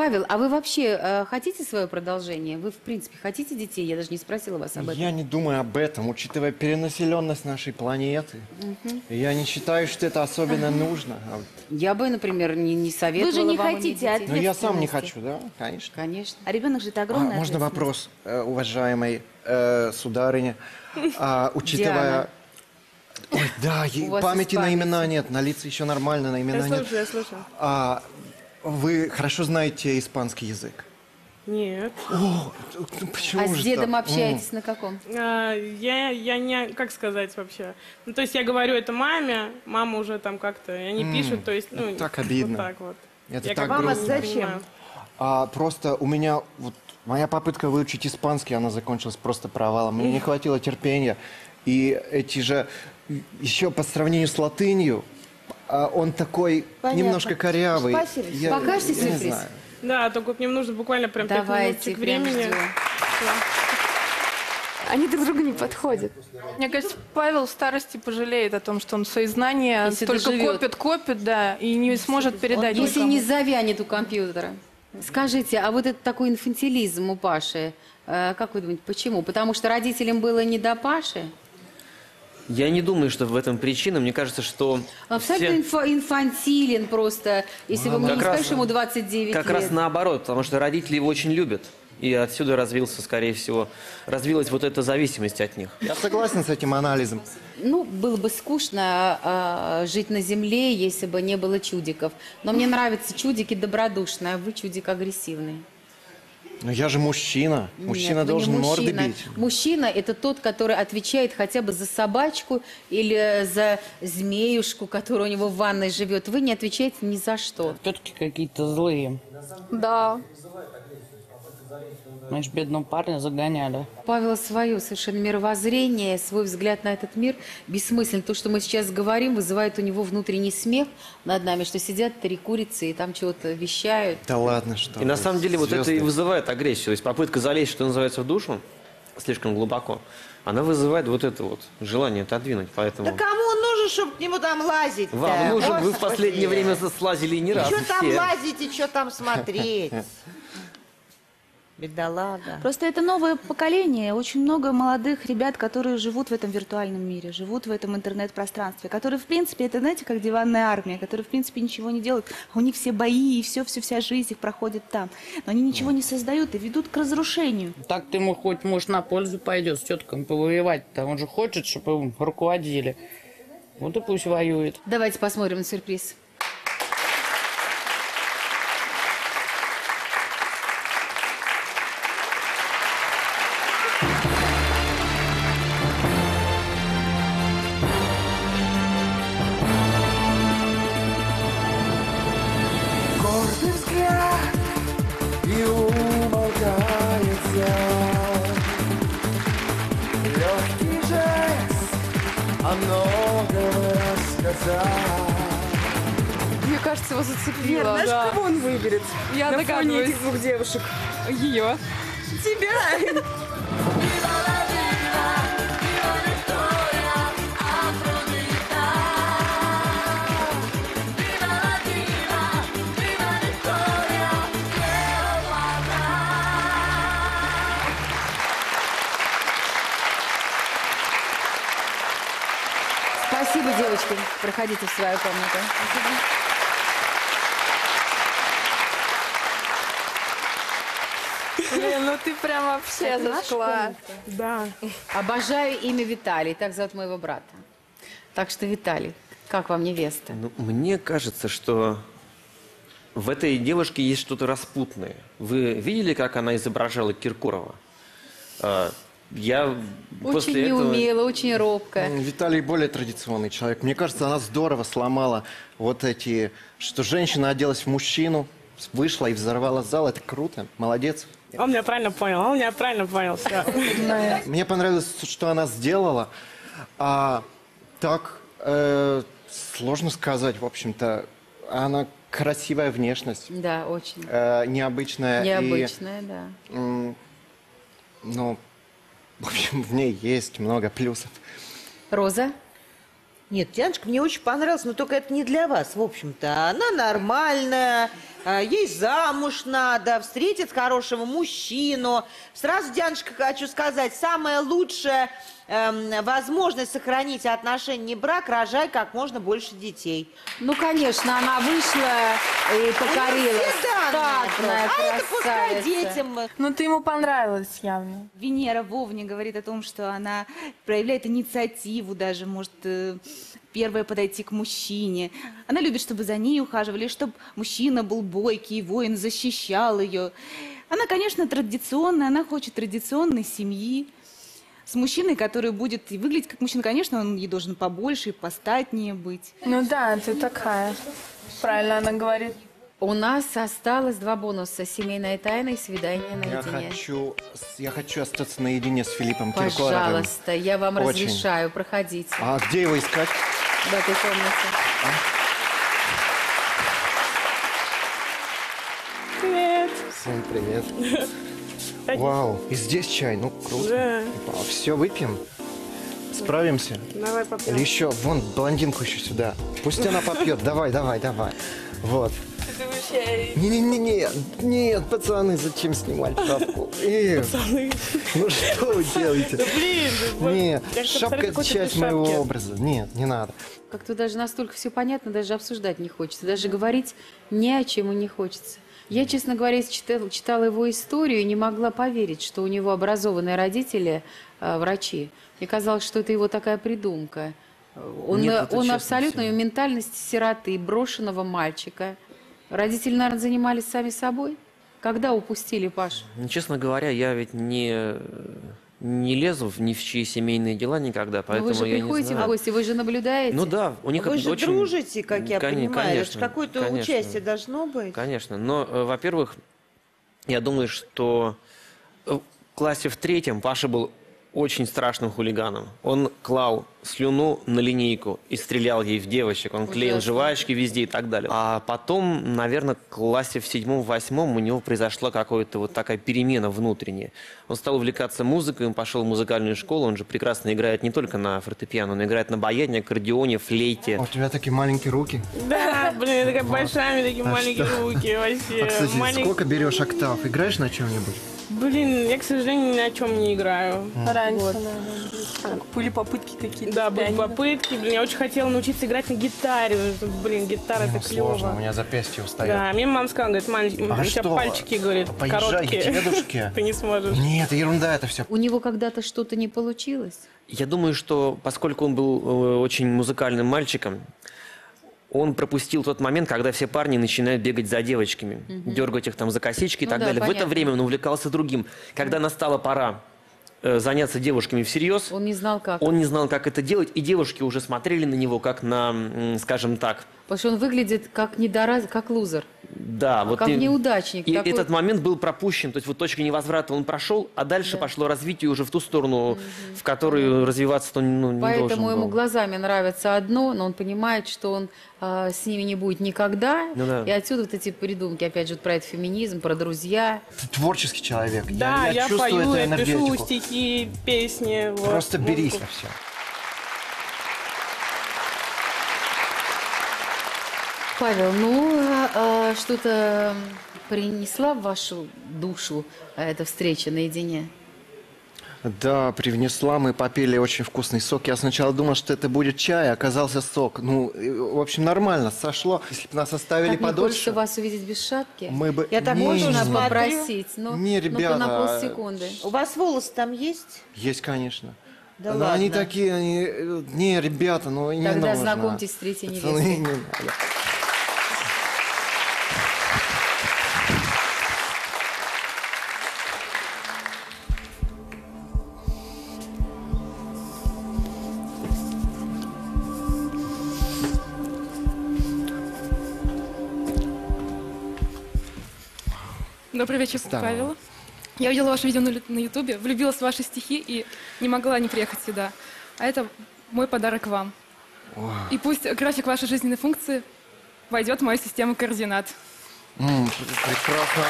Павел, а вы вообще э, хотите свое продолжение? Вы, в принципе, хотите детей? Я даже не спросила вас об этом. Я не думаю об этом, учитывая перенаселенность нашей планеты. Мгм. Я не считаю, что это особенно нужно. А- Я бы, например, не, не советовала не вам хотите детей. Ну, я сам не хочу, да, конечно. Конечно. А ребенок же это А, огромная можно вопрос, э, уважаемой э, сударыня? А, учитывая... Диана. Ой, да, памяти на имена нет, на лица еще нормально, на имена Я нет. слушаю, я слушаю. А, вы хорошо знаете испанский язык? Нет. О, почему А с дедом так? общаетесь на каком? А, я, я не, как сказать вообще? Ну, то есть я говорю это маме, мама уже там как-то, и они М, пишут, то есть, ну, это так обидно. Вот так вот. Это я так как бы грустно. не Зачем? понимаю. А, просто у меня вот моя попытка выучить испанский, она закончилась просто провалом. Мне не хватило терпения. И эти же еще по сравнению с латынью, он такой Понятно. немножко корявый. Спасибо. Я- Покажете я сюрприз? Да, только вот мне нужно буквально прям Давайте, минуточек времени. Они друг другу не подходят. Мне кажется, Павел в старости пожалеет о том, что он свои знания Если только доживет. копит, копит, да, и не сможет передать Если никому. не завянет у компьютера. Скажите, а вот этот такой инфантилизм у Паши, э, как вы думаете, почему? Потому что родителям было не до Паши? Я не думаю, что в этом причина. Мне кажется, что Абсолютно все- инфа- инфантилен просто, если вы ему Как не раз- скажешь, ему 29 как лет. раз наоборот, потому что родители его очень любят. И отсюда развился, скорее всего, развилась вот эта зависимость от них. Я согласен с этим анализом. Ну, было бы скучно а, жить на земле, если бы не было чудиков. Но мне нравятся чудики добродушные, а вы чудик агрессивный. Но я же мужчина. Мужчина Нет, вы не должен морды мужчина. бить. Мужчина – это тот, который отвечает хотя бы за собачку или за змеюшку, которая у него в ванной живет. Вы не отвечаете ни за что. Тетки какие-то злые. Да. Значит, бедного парня загоняли. Павел свое совершенно мировоззрение, свой взгляд на этот мир бессмыслен. То, что мы сейчас говорим, вызывает у него внутренний смех над нами, что сидят три курицы и там чего-то вещают. Да ладно, что И на самом деле вот это звезды. и вызывает агрессию. То есть попытка залезть, что называется, в душу слишком глубоко, она вызывает вот это вот желание отодвинуть. Поэтому... Да кому он нужен, чтобы к нему там лазить-то? Вам нужен, вы в Господи. последнее время слазили не раз. Что там лазить и что там смотреть? Бедолага. Просто это новое поколение, очень много молодых ребят, которые живут в этом виртуальном мире, живут в этом интернет-пространстве, которые, в принципе, это, знаете, как диванная армия, которые, в принципе, ничего не делают, а у них все бои и все, все, вся жизнь их проходит там. Но они ничего не создают и ведут к разрушению. Так ты ему хоть, может, на пользу пойдет с тетками повоевать-то. Он же хочет, чтобы им руководили. Вот и пусть воюет. Давайте посмотрим на сюрприз. Мне кажется, его зацепило. Вер, знаешь, да. кого он выберет? Я На фоне этих двух девушек. Ее. Тебя! Девочки. Проходите в свою комнату. Блин, ну ты прям вообще Это зашла. Да. Обожаю имя Виталий, так зовут моего брата. Так что, Виталий, как вам невеста? Ну, мне кажется, что в этой девушке есть что-то распутное. Вы видели, как она изображала Киркорова? Я Очень после этого... неумело, очень робко. М, Виталий более традиционный человек. Мне кажется, она здорово сломала вот эти, что женщина оделась в мужчину, вышла и взорвала зал. Это круто. Молодец. Он меня правильно понял, он меня правильно понял. Все. Мне понравилось, что она сделала. А так, э, сложно сказать, в общем-то. Она красивая внешность. Да, очень. э, необычная. и, Необычная, да. м, ну, в общем, в ней есть много плюсов. Роза? Нет, Дианочка мне очень понравилась, но только это не для вас, в общем-то. Она нормальная, Ей замуж надо, встретить хорошего мужчину. Сразу, Дианочка, хочу сказать, самая лучшая эм, возможность сохранить отношения и брак – рожай как можно больше детей. Ну, конечно, она вышла и покорила. данные Статная просто. А это пускай детям. Ну, ты ему понравилась явно. Венера вовне говорит о том, что она проявляет инициативу даже, может э, первая подойти к мужчине. Она любит, чтобы за ней ухаживали, чтобы мужчина был бойкий, воин защищал ее. Она, конечно, традиционная, она хочет традиционной семьи. С мужчиной, который будет и выглядеть как мужчина, конечно, он ей должен побольше и постатнее быть. Ну да, ты такая. Правильно она говорит. У нас осталось два бонуса. Семейная тайна и свидание Я наедине. хочу, я хочу остаться наедине с Филиппом Киркоровым. Пожалуйста, я вам Очень. разрешаю, проходите А где его искать? в этой комнате. Привет. Всем привет. Вау, и здесь чай, ну круто. Да. Все, выпьем? Справимся? Давай попьем. Или еще, вон, блондинку еще сюда. Пусть она попьет, давай, давай, давай. Вот. Не-не-не, нет, пацаны, зачем снимать шапку? Э, Пацаны. Ну что вы делаете? Да блин, да. Нет, Кажется, шапка абсолютно это хочет часть моего шапки. образа. Нет, не надо. Как-то даже настолько все понятно, даже обсуждать не хочется. Даже говорить ни о чем и не хочется. Я, честно говоря, если читала, читала его историю и не могла поверить, что у него образованные родители э, врачи. Мне казалось, что это его такая придумка. Он, Нет, э, это он честно абсолютно, у всё. него ментальность сироты, брошенного мальчика. Родители, наверное, занимались сами собой. Когда упустили, Паш? Ну, Честно говоря, я ведь не, не лезу в ни в чьи семейные дела никогда, поэтому вы же я не приходите знаю. в гости, вы же наблюдаете. Ну да, у них Вы же очень... дружите, как я Коне- понимаю. Конечно, какое-то конечно. участие должно быть. Конечно, но, э, во-первых, я думаю, что в классе в третьем Паша был очень страшным хулиганом. Он клал слюну на линейку и стрелял ей в девочек. Он клеил Ужасно. жвачки везде и так далее. А потом, наверное, в классе в седьмом-восьмом у него произошла какая-то вот такая перемена внутренняя. Он стал увлекаться музыкой, он пошел в музыкальную школу, он же прекрасно играет не только на фортепиано, он играет на баяне, аккордеоне, флейте. У тебя такие маленькие руки. Да, блин, такая большая, такие А маленькие руки вообще. А, кстати, сколько берешь октав? Играешь на чем-нибудь? Блин, я, к сожалению, ни о чем не играю. Раньше, Вот. наверное, были попытки какие-то. Да, были попытки. Блин, я очень хотела научиться играть на гитаре. Блин, гитара это клево. Сложно, у меня запястье устает. Да, мне мама сказала, говорит, мальчик, А у тебя что? пальчики, говорит, Поезжай к короткие. дедушке. Ты не сможешь. Нет, ерунда это все. У него когда-то что-то не получилось? Я думаю, что поскольку он был э, очень музыкальным мальчиком, он пропустил тот момент, когда все парни начинают бегать за девочками, Мгм. дергать их там за косички и Ну так да, далее. В это понятно. время он увлекался другим. Когда настала пора э, заняться девушками всерьез, Он не знал как. он не знал, как это делать, и девушки уже смотрели на него как на, скажем так, Потому что он выглядит как недораз... как лузер. да, вот как и- неудачник. И такой- этот момент был пропущен, то есть вот точка невозврата он прошел, а дальше пошло развитие уже в ту сторону, в которую развиваться-то ну, не Поэтому должен ему был. глазами нравится одно, но он понимает, что он а, с ними не будет никогда. Ну да. И отсюда вот эти придумки, опять же, вот про этот феминизм, про друзья. Ты творческий человек. Да, я, я, чувствую пою, эту я пишу стихи, песни. вот, Просто берись музыку. за все. Павел, ну а, а, что-то принесла в вашу душу а, эта встреча наедине? Да, привнесла, мы попили очень вкусный сок. Я сначала думал, что это будет чай, а оказался сок. Ну, в общем, нормально, сошло. Если бы нас оставили Так не хочется подольше, вас увидеть без шапки. мы бы... Я так Не, можно нас попросить? Ну, Не, ребята, на а- полсекунды. У вас волосы там есть? Есть, конечно. Да Но они ладно. такие, они... э, Не, ребята, ну не Тогда нужно. знакомьтесь с третьей невестой. Добрый вечер, Здорово. Павел. Я увидела ваше видео на Ютубе, влюбилась в ваши стихи и не могла не приехать сюда. А это мой подарок вам. И пусть график вашей жизненной функции войдет в мою систему координат. М, пр- прекрасно.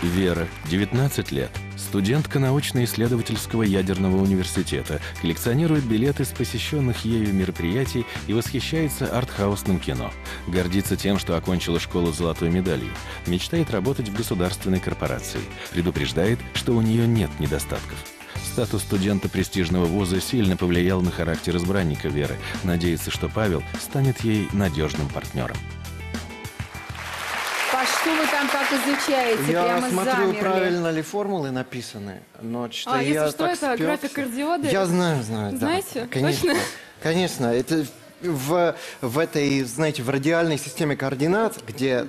О, Вера, 19 лет, Студентка научно-исследовательского ядерного университета коллекционирует билеты с посещенных ею мероприятий и восхищается артхаусным кино. Гордится тем, что окончила школу с золотой медалью. Мечтает работать в государственной корпорации. Предупреждает, что у нее нет недостатков. Статус студента престижного вуза сильно повлиял на характер избранника Веры. Надеется, что Павел станет ей надежным партнером. Там как изучаете? Я Прямо смотрю, замерли. правильно ли формулы написаны, но что А, я если что, так это спёкся. график кардиоды. Я знаю, знаю, да. Знаете? Конечно, Точно? конечно. Это в, в этой, знаете, в радиальной системе координат, где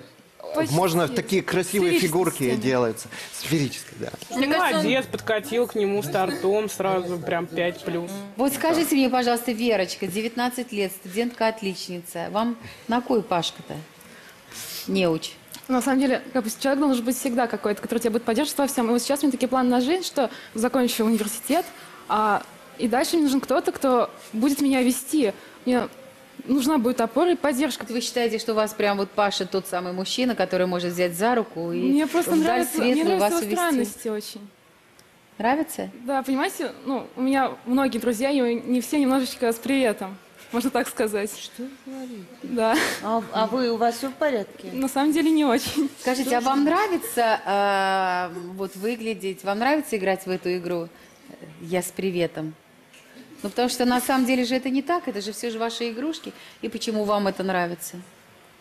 Почти. можно такие красивые фигурки системе. делаются. Сферической, да. Мне Молодец, подкатил к нему стартом сразу, прям 5 плюс. Вот скажите мне, пожалуйста, Верочка, 19 лет, студентка-отличница. Вам на кой Пашка-то? Неуч. На самом деле, как бы, человек должен быть всегда какой-то, который тебя будет поддерживать во всем. И вот сейчас у меня такие планы на жизнь, что закончу университет, а, и дальше мне нужен кто-то, кто будет меня вести. Мне нужна будет опора и поддержка. Вы считаете, что у вас прям вот Паша тот самый мужчина, который может взять за руку и Мне просто нравится, мне светлую нравятся вас его странности очень. Нравится? Да, понимаете, ну, у меня многие друзья, и не все немножечко с приветом, можно так сказать. Что Да. А, а вы, у вас все в порядке? На самом деле не очень. Скажите, а вам нравится э, вот выглядеть, вам нравится играть в эту игру «Я с приветом»? Ну, потому что на самом деле же это не так, это же все же ваши игрушки. И почему вам это нравится?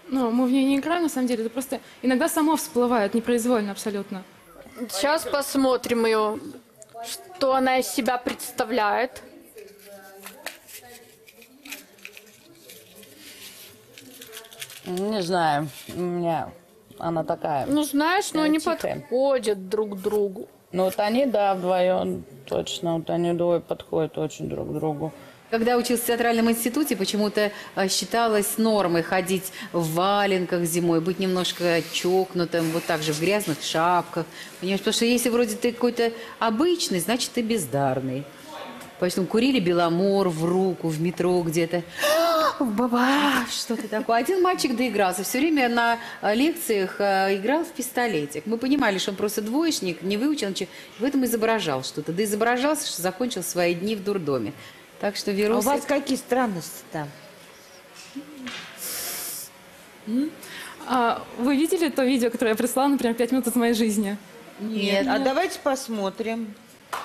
Ну, мы в нее не играем, на самом деле, это просто иногда само всплывает, непроизвольно абсолютно. Сейчас посмотрим ее, что она из себя представляет. Не знаю, у меня она такая. Ну, знаешь, но Э, они тихая. подходят друг к другу. Ну, вот они, да, вдвоем точно. Вот они двое подходят очень друг к другу. Когда учился в театральном институте, почему-то э, считалось нормой ходить в валенках зимой, быть немножко чокнутым, вот так же в грязных шапках. Понимаешь, потому что если вроде ты какой-то обычный, значит, ты бездарный. Поэтому курили беломор в руку, в метро где-то. Баба, что-то такое. Один мальчик доигрался. Все время на э, лекциях э, играл в пистолетик. Мы понимали, что он просто двоечник, не выучил ничего. В этом изображал что-то. Да изображался, что закончил свои дни в дурдоме. Так что А у вас какие странности там? А вы видели то видео, которое я прислала, например, «Пять минут из моей жизни»? Нет. А давайте посмотрим.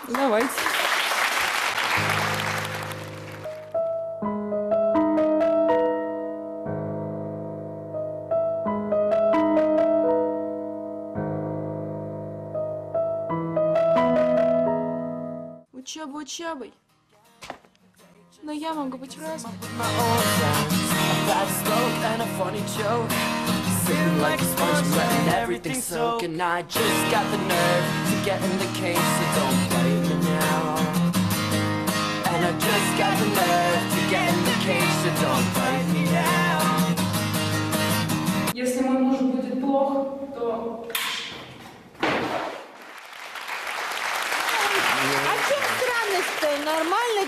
Давайте. Учеба учебой. Но я могу быть разной. Bad stroke and a funny joke. Feeling like a sponge, letting everything soak. And I just got the nerve to get in the case, so don't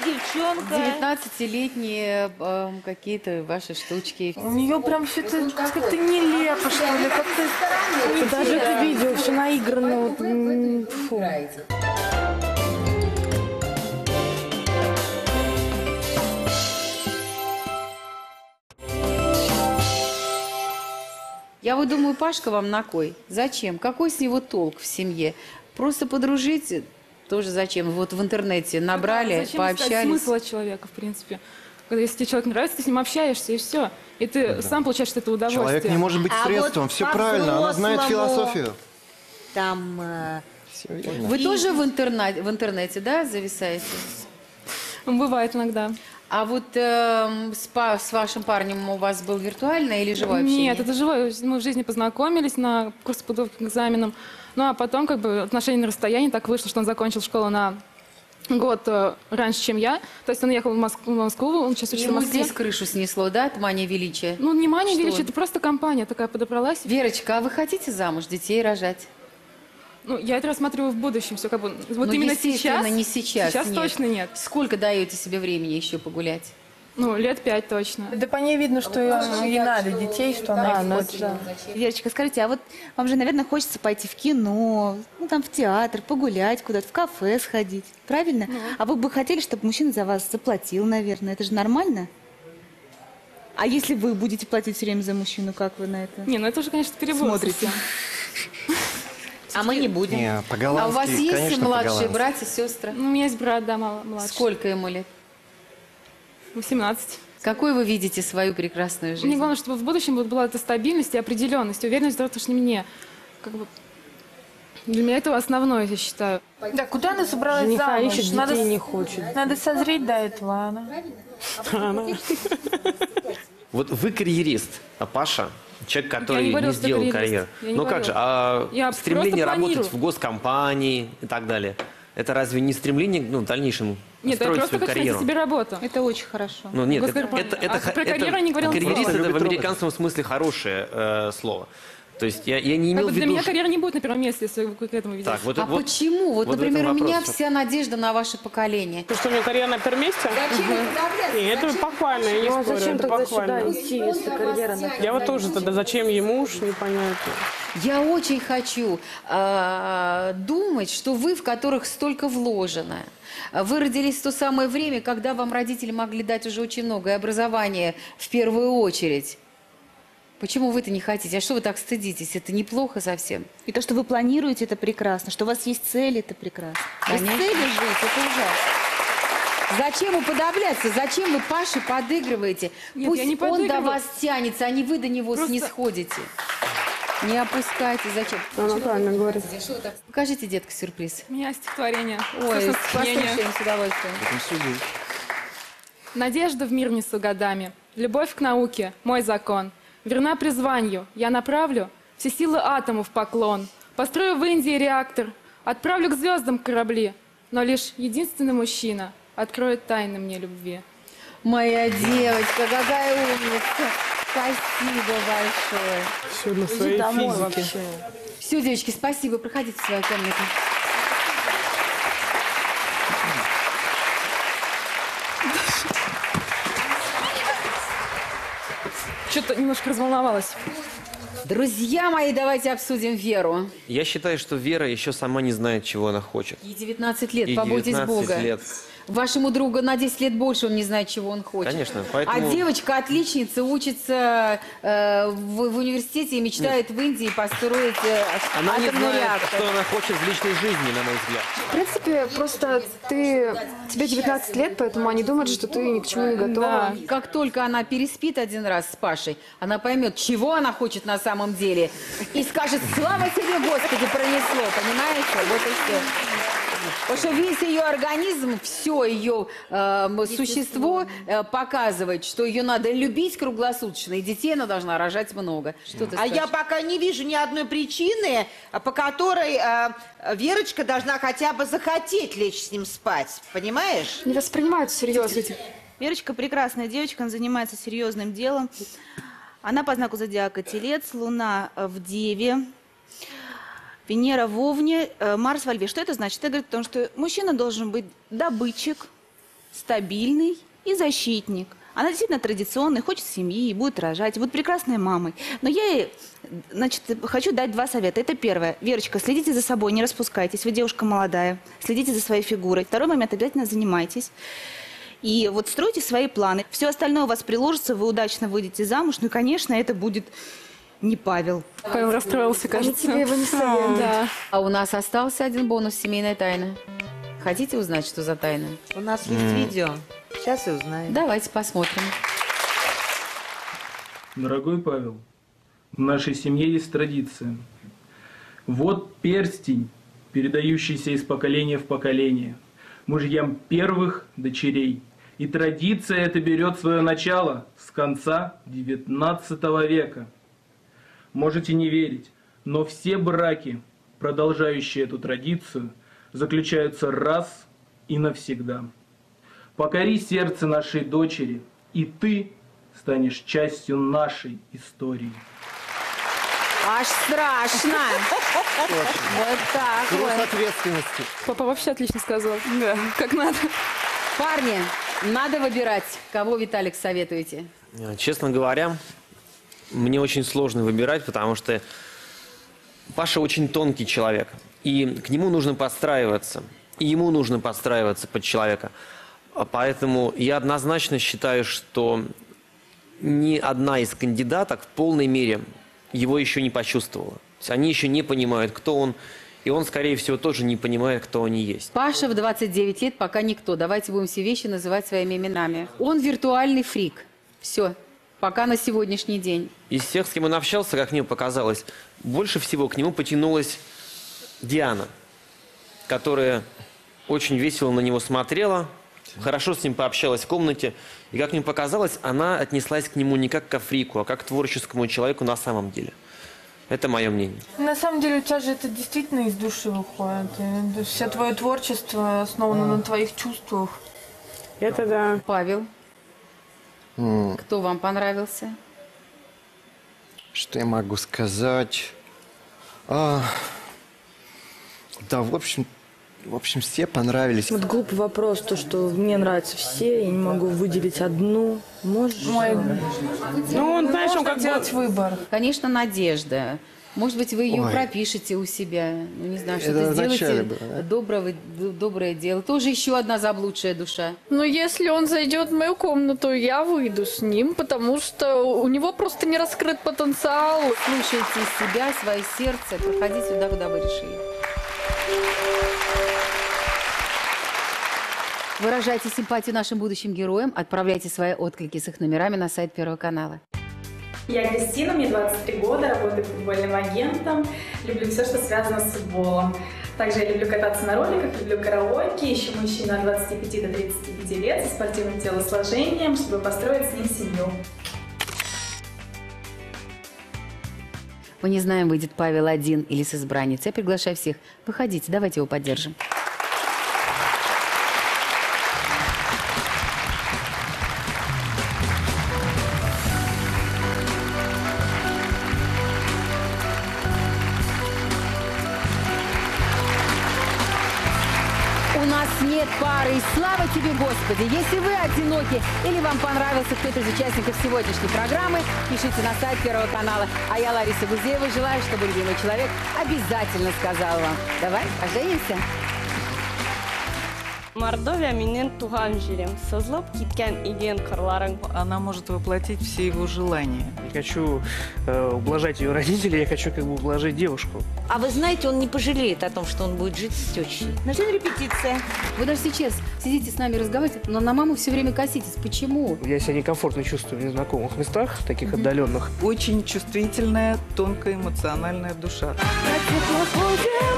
Девчонка. 19-летние э, какие-то ваши штучки. У нее прям все это как-то нелепо, что ли. Как-то даже это видео все наиграно. вот, м, фу. Я вот думаю, Пашка вам на кой? Зачем? Какой с него толк в семье? Просто подружить тоже зачем? Вот в интернете набрали, зачем искать пообщались. смысл от человека, в принципе? Когда если тебе человек нравится, ты с ним общаешься, и все. И ты сам получаешь этого удовольствие. Человек не может быть А средством. вот Все правильно, она знает философию. Там... э, Вы тоже в интернете, в интернете, да, зависаете? Бывает иногда. А вот эм, с, па- с вашим парнем у вас был виртуальное или живое общение? Нет, это живое. Мы в жизни познакомились на курсе подготовки к экзаменам. Ну а потом как бы отношения на расстоянии. Так вышло, что он закончил школу на год э, раньше, чем я. То есть он ехал в Москву, в Москву он сейчас учится в Ему Москве. здесь крышу снесло, да, от мания величия? Ну, не мания Что? величия, это просто компания такая подобралась. Верочка, а вы хотите замуж, детей рожать? Ну, я это рассматриваю в будущем, все как бы. Вот Ну, именно сейчас. не сейчас. Сейчас нет. точно нет. Сколько даете себе времени еще погулять? Ну, лет пять точно. Да по ней видно, что ей, ей надо детей, что она их хочет. Верочка, скажите, а вот вам же, наверное, хочется пойти в кино, ну, там, в театр, погулять куда-то, в кафе сходить, правильно? А вы бы хотели, чтобы мужчина за вас заплатил, наверное, это же нормально? А если вы будете платить все время за мужчину, как вы на это Не, ну это уже, конечно, перебор. смотрите? А мы не будем. Не, А у вас есть конечно, младшие братья, сестры? Ну, у меня есть брат, да, младший. Сколько ему лет? 18. Какой вы видите свою прекрасную жизнь? Мне главное, чтобы в будущем вот была эта стабильность и определенность, и уверенность в завтрашнем мне. Как бы для меня это основное, я считаю. Да, куда она собралась Жениха замуж? ищет, надо, детей не хочет. Надо созреть до этого, а она... Вот вы карьерист, а Паша человек, который не не, говорила, что сделал карьеру. Не Ну как же, а Я стремление работать в госкомпании и так далее, это разве не стремление ну, в дальнейшем Нет, строить просто найти карьеру? себе работу. Это очень хорошо. Ну нет, это, Госкомпания. это, это, А ха- про это- карьеру я не говорила карьерист это в американском смысле хорошее э, слово. То есть я, я не Как имел бы в для виду... меня что- карьера не будет на первом месте, если вы к этому ведете. Так, вот, А вот- почему? Вот, вот например, у меня вопрос. вся надежда на ваше поколение. То, что у меня карьера на первом месте? Нет, это похвально, я не Ну а спорю, зачем это похвально. идти, если карьера на Я вот тоже тогда, зачем ему уж, непонятно. Я очень хочу э, думать, что вы, в которых столько вложено, вы родились в то самое время, когда вам родители могли дать уже очень много, и образование в первую очередь. Почему вы это не хотите? А что вы так стыдитесь? Это неплохо совсем. И то, что вы планируете, это прекрасно. Что у вас есть цель, это прекрасно. Без Конечно. цели жить, это ужасно. Зачем уподобляться? Зачем вы Паше подыгрываете? Нет, Пусть я не он до вас тянется, а не вы до него Просто- снисходите. Не опускайте. Зачем? Она правильно говорит. Покажите, детка, сюрприз. У меня стихотворение. Ой, послушаем с удовольствием. Надежда в мир несу годами, любовь к науке – мой закон. Верна призванию, я направлю все силы атома в поклон. Построю в Индии реактор, отправлю к звездам корабли, но лишь единственный мужчина откроет тайны мне любви. Моя девочка, какая умница. Спасибо большое. Все на своей физике. Все, девочки, спасибо. Проходите в свою комнату. Что-то немножко разволновалась. Друзья мои, давайте обсудим Веру. Я считаю, что Вера еще сама не знает, чего она хочет. Ей 19 лет, И побойтесь 19 Бога. лет. Вашему другу на 10 лет больше, он не знает, чего он хочет. Конечно, поэтому- А девочка отличница учится э, в, в университете и мечтает в Индии построить э, Она не атомный знает, реактор. что она хочет в личной жизни, на мой взгляд. В принципе, просто ты... Тебе 19 лет, поэтому они думают, что ты ни к чему не готова. Как только она переспит один раз с Пашей, она поймет, чего она хочет на самом деле, и скажет, слава тебе, Господи, пронесло, понимаете? Вот и все. Потому что весь ее организм, все ее э, существо э, показывает, что ее надо любить круглосуточно, и детей она должна рожать много. Что ты А я пока не вижу ни одной причины, а, по которой э, Верочка должна хотя бы захотеть лечь с ним спать. Понимаешь? Не воспринимают серьезно. Верочка прекрасная девочка, она занимается серьезным делом. Она по знаку зодиака Телец, Луна э, в Деве, Венера в Овне, э, Марс во Льве. Что это значит? Это говорит о том, что мужчина должен быть добытчик, стабильный и защитник. Она действительно традиционная, хочет семьи, и будет рожать, будет прекрасной мамой. Но я ей, значит, хочу дать два совета. Это первое. Верочка, следите за собой, не распускайтесь. Вы девушка молодая. Следите за своей фигурой. Второй момент, обязательно занимайтесь. И вот стройте свои планы. Все остальное у вас приложится, вы удачно выйдете замуж. Ну и, конечно, это будет не Павел. Павел расстроился, кажется. тебе его не советуют. Да. А у нас остался один бонус «Семейная тайна». Хотите узнать, что за тайна? У нас есть видео. Сейчас и узнаем. Давайте посмотрим. Дорогой Павел, в нашей семье есть традиция. Вот перстень, передающийся из поколения в поколение, мужьям первых дочерей. И традиция эта берет свое начало с конца XIX века. Можете не верить, но все браки, продолжающие эту традицию, заключаются раз и навсегда. Покори сердце нашей дочери, и ты станешь частью нашей истории. Аж страшно. Вот так Груз вот. ответственности. Папа вообще отлично сказал. Да, как надо. Парни, Надо выбирать. Кого, Виталик, советуете? Э, Честно говоря, мне очень сложно выбирать, потому что Паша очень тонкий человек. И к нему нужно подстраиваться. И ему нужно подстраиваться под человека. А Поэтому я однозначно считаю, что ни одна из кандидаток в полной мере его еще не почувствовала. То есть они еще не понимают, кто он. И он, скорее всего, тоже не понимает, кто они есть. Паша в 29 лет пока никто. Давайте будем все вещи называть своими именами. Он виртуальный фрик. Все. Пока на сегодняшний день. Из всех, с кем он общался, как мне показалось, больше всего к нему потянулась Диана, которая очень весело на него смотрела, хорошо с ним пообщалась в комнате. И, как мне показалось, она отнеслась к нему не как к Африку, а как к творческому человеку на самом деле. Это мое мнение. На самом деле у тебя же это действительно из души выходит. И Все твое творчество основано на твоих чувствах. Это да. Павел, Кто вам понравился? Что я могу сказать? А, да, в общем, в общем, все понравились. Вот глупый вопрос, то, что мне нравятся все, я не могу выделить одну. Можешь? Ну, он, знаешь, он как делать выбор. Конечно, Надежда. Может быть, вы ее Ой. пропишете у себя. Ну, не знаю, что-то сделаете было, да? доброго, доброе дело. Тоже еще одна заблудшая душа. Но если он зайдет в мою комнату, я выйду с ним, потому что у него просто не раскрыт потенциал. Слушайте себя, свое сердце, проходите туда, куда вы решили. Выражайте симпатию нашим будущим героям, отправляйте свои отклики с их номерами на сайт Первого канала. Я Кристина, мне 23 года, работаю футбольным агентом, люблю все, что связано с футболом. Также я люблю кататься на роликах, люблю караоке, ищу мужчин от 25 до 35 лет со спортивным телосложением, чтобы построить с ним семью. Мы не знаем, выйдет Павел один или с избранницей. Я приглашаю всех. Выходите, давайте его поддержим. Господи! Если вы одиноки или вам понравился кто-то из участников сегодняшней программы, пишите на сайт Первого канала. А я, Лариса Гузеева, желаю, чтобы любимый человек обязательно сказал вам. Давай, поженимся. Мордовия менен туған жерем, сызылып кеткен иген қырларың. Она может воплотить все его желания. Я хочу э, ублажать ее родителей, я хочу как бы ублажить девушку. А вы знаете, он не пожалеет о том, что он будет жить с тещей. Нужна репетиция. Вы даже сейчас сидите с нами разговариваете, но на маму все время коситесь. Почему? Я себя некомфортно чувствую в незнакомых местах, таких отдаленных. Очень чувствительная, тонкая, эмоциональная душа.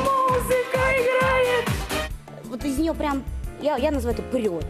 музыка играет. Вот из нее прям, я, я называю это прет.